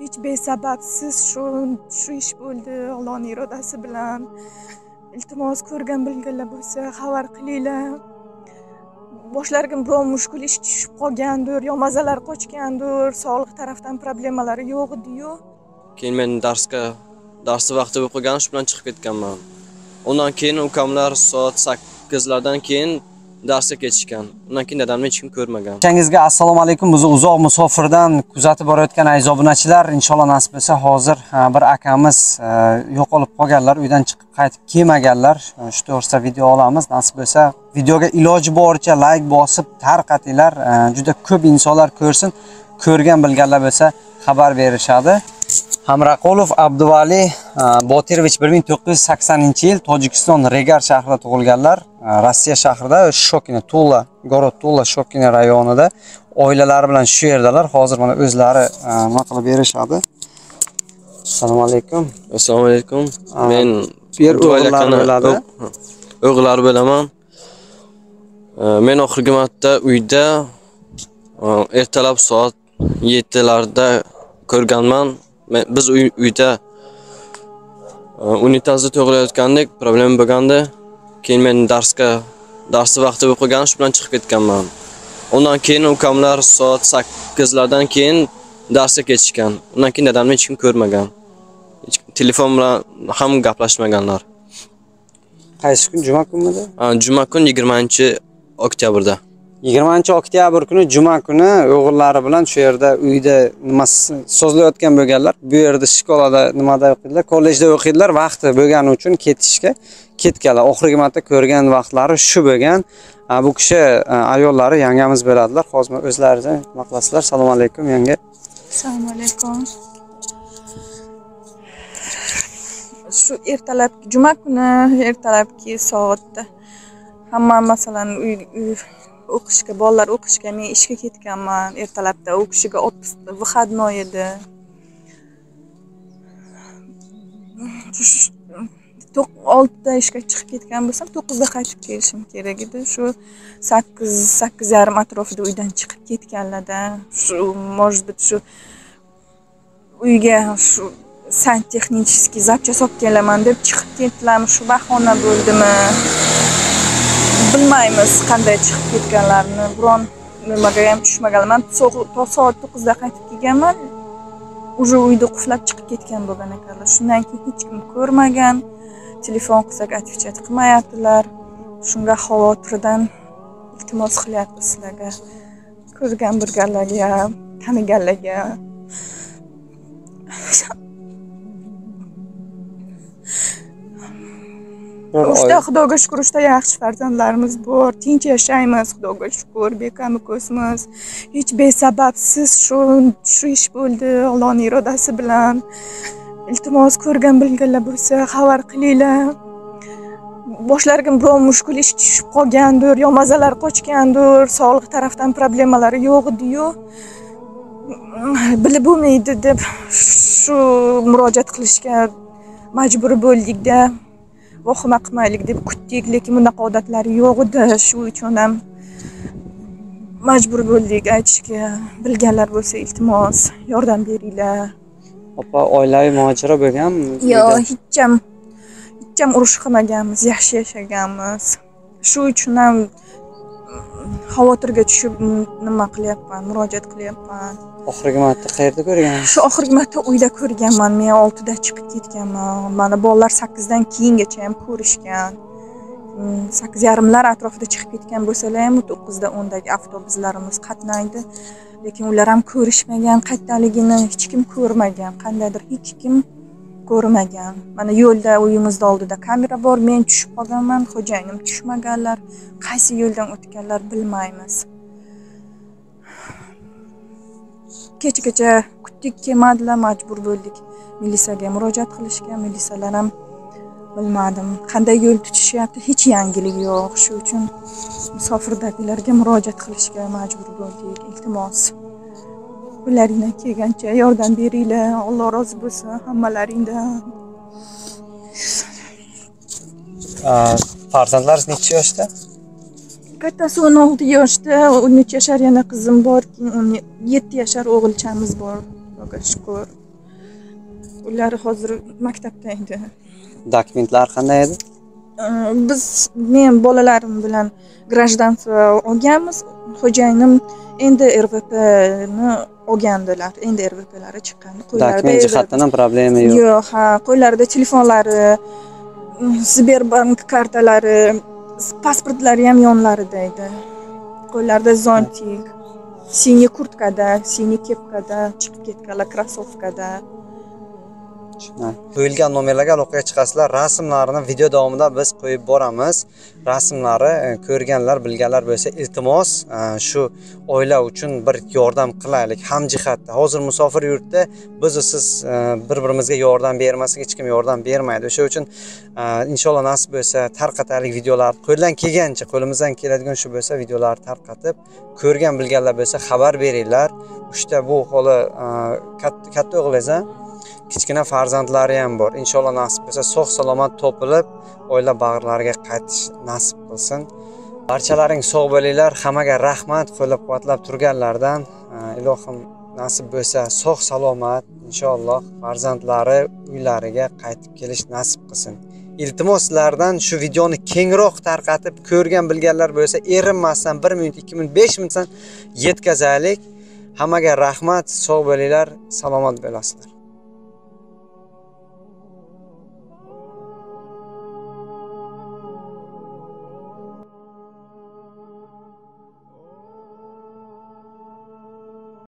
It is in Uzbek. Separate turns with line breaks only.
hech besababsiz shu shu ish bo'ldi allohni irodasi bilan. Iltimos ko'rgan bilganlar bo'lsa xabar qilinglar. Boshlariga birov mushkul ish tushib qolgandir yo mazalari qochgandir sog'liq tarafdan problemalari yo'q ediyu
keyin men darsga darsni vaqti bo'lib qolgan shu bilan chiqib ketganman. Undan keyin ukamlar soat sakkizlardan keyin darsga ketishgan. Undan keyin dadamni hech kim ko'rmagan.
Barchangizga assalomu alaykum. Biz uzoq musofirdan kuzatib borayotgan aziz obunachilar inshaalloh nasib bo'lsa hozir e, bir akamiz e, yo'qolib qolganlar uydan chiqib qaytib kelmaganlar. E, shu to'g'risida video olamiz. Nasib bo'lsa videoga iloji boricha layk bosib tarqatinglar. Juda ko'p insonlar ko'rsin ko'rgan bilganlar bo'lsa xabar berishadi. Hamraqulov Abduvali e, Botirovich 1980-yil Tojikiston Regar shahrida tug'ilganlar. E, Rossiya shahrida Shokina Tula, Gorod Tula Shokina rayonida oilalari bilan shu yerdalar. Hozir mana o'zlari e, nima qilib berishadi. Assalomu alaykum.
assalomu alaykum men
bu yer o'g'illar bo'ladi.
o'g'illar bo'laman men oxirgi marta uyda ertalab soat 7 larda ko'rganman biz uyda e, unitazni to'g'irlayotgandik problem bo'lgandi. Keyin men darsga darsni vaqti bo'lib qolgan shu bilan chiqib ketganman. Undan keyin ukamlar soat sakkizlardan keyin darsga ketishgan. Undan keyin dadamni hech kim ko'rmagan. Telefon bilan ham gaplashmaganlar.
Qaysi kun? Juma kunmidi?
Juma kun yigirmanchi oktyabrda
20 oktyabr kuni juma kuni o'g'illari bilan shu yerda uyda nima so'zlayotgan bo'lganlar. Bu yerda shkolada nimada o'qiydilar, kollejda o'qiydilar. Vaqti bo'lgani uchun ketishga ketganlar. Oxirgi marta ko'rgan vaqtlari shu bo'lgan. Bu kishi ayollari yangamiz bo'ladilar. Hozir o'zlaringizni nima qilasizlar? Assalomu alaykum yanga.
assalomu alaykum shu ertalabki juma kuni ertalabki soatda hamma masalan uy o'qishga bolalar o'qishga men ishga ketganman ertalabda u kishiga отпуск выходной edi. Oltida ishga chiqib ketgan bo'lsam to'qqizda qaytib kelishim kerak edi. Shu sakkiz sakkiz yarim atrofida uydan chiqib ketganlarda shu может быть shu uyga shu santexnicheskiy запчасть olib kelaman deb chiqib ketdilarmi shu bahona bo'ldimi? Bilmaymiz qanday chiqib ketganlarini. Biron nimaga ham tushmaganlar. Man to soat to'qqizda qaytib kelganman. Уже uyni quflab chiqib ketgan bo'lgan ekanlar. Shundan keyin hech kim ko'rmagan. Telefon qilsak отвечать qilmayaptilar. Shunga xavotirdan iltimos qilyapmiz sizlarga. Ko'rgan bilganlarga taniganlarga. O'shda xudoga shukur uchta yaxshi farzandlarimiz bor. Tinch yashaymiz xudoga shukur bekami ko'zmiz. Hech besababsiz shu shu ish bo'ldi allohni irodasi bilan. Iltimos ko'rgan bilganlar bo'lsa xabar qilinglar. Boshlariga biron mushkul ish tushib qolgandir yo mazalar qochgandir sog'liq tarafdan problemalari yo'q ediyu bilib bo'lmaydi deb shu murojaat qilishga majbur bo'ldikda. Vahima qilmaylik deb kutdik lekin bunaqa odatlari yo'q edi. Shu uchun ham majbur bo'ldik. Aytishga bilganlar bo'lsa iltimos yordam beringlar.
Opa oilaviy mojaro bo'lganmi
yo'q hech ham hech ham urush qilmaganmiz yaxshi yashaganmiz. Shu uchun ham xavotirga tushib nima qilyapman murojaat qilyapman?
Oxirgi marta qayerda ko'rgansiz
shu oxirgi marta uyda ko'rganman men oltida chiqib ketganman. Mana bolalar sakkizdan keyingacha ham ko'rishgan. Hmm, sakkiz yarimlar atrofida chiqib ketgan bo'lsalar ham to'qqizda o'ndagi avtobuslarimiz qatnaydi. Lekin ular ham ko'rishmagan qayerdaligini hech kim ko'rmagan. Qandaydir hech kim ko'rmagan. Mana yo'lda uyimizni oldida kamera bor. Men tushib qolganman xo'jayinim tushmaganlar qaysi yo'ldan o'tganlar bilmaymiz. Kechgacha kutdik kelmadilar majbur bo'ldik. Militsiyaga murojaat qilishga. Militsiyalar ham bilmadim. Qanday yo'l tutishyapti? Hech yangilik yo'q. Shu uchun musofirdagilarga murojaat qilishga majbur bo'ldik. Iltimos. Qo'llaringdan kelgancha yordam beringlar alloh rozi bo'lsin hammalaringdan
farzandlaringiz necha yoshda
kattasi o'n olti yoshda o'n uch yashar yana qizim bor o'n yetti yashar o'g'ilchamiz bor Xudoga shukur. Ular hozir maktabda edi.
Dokumentlar qanday edi?
Biz men bolalarim bilan grajdanство olganmiz. Xo'jayinim endi RVPni olgandilar. Endi RVPlari chiqqan.
Dokument jihatdan ham problema yo'q.
Yo'q, ha, qo'llarida telefonlari, mm, Sberbank kartalari, pasportlari ham yonlarida edi. Qo'llarida zontik, siniy kurtkada, siniy kepkada, chiqib ketganlar krossovkada.
Qo'yilgan nomerlarga aloqaga chiqasizlar. Rasmlarini video davomida biz qo'yib boramiz. Rasmlari e, ko'rganlar, bilganlar bo'lsa, iltimos e, shu oila uchun bir yordam qilaylik hamjihatda. Hozir musofir yurtda biz va siz e, bir-birimizga yordam bermasak hech kim yordam bermaydi. O'sha uchun inshaalloh nasib bo'lsa tarqataylik videolar. Qo'ldan kelgancha, qo'limizdan keladigan shu bo'lsa videolarni tarqatib, ko'rgan bilganlar bo'lsa xabar beringlar. Uchta bu holi katta o'g'lingiz? Kichkina farzandlari ham bor. Inshaalloh nasib bo'lsa sog' salomat topilib oila bag'rlariga qaytish nasib qilsin. Barchalaring sog' bo'linglar. Hammaga rahmat. Qo'llab quvvatlab turganlardan e, ilohim nasib bo'lsa sog' salomat inshaalloh farzandlari uylariga qaytib kelish nasib qilsin. Iltimos sizlardan shu videoni kengroq tarqatib ko'rgan bilganlar bo'lsa erinmasdan bir minut ikki minut besh minutdan yetkazaylik. Hammaga rahmat sog' bo'linglar salomat bo'lasizlar.